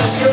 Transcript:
Let's go.